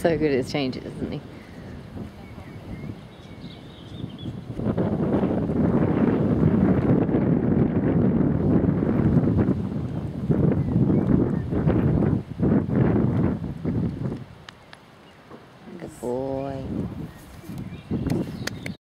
so good at his changes, isn't he?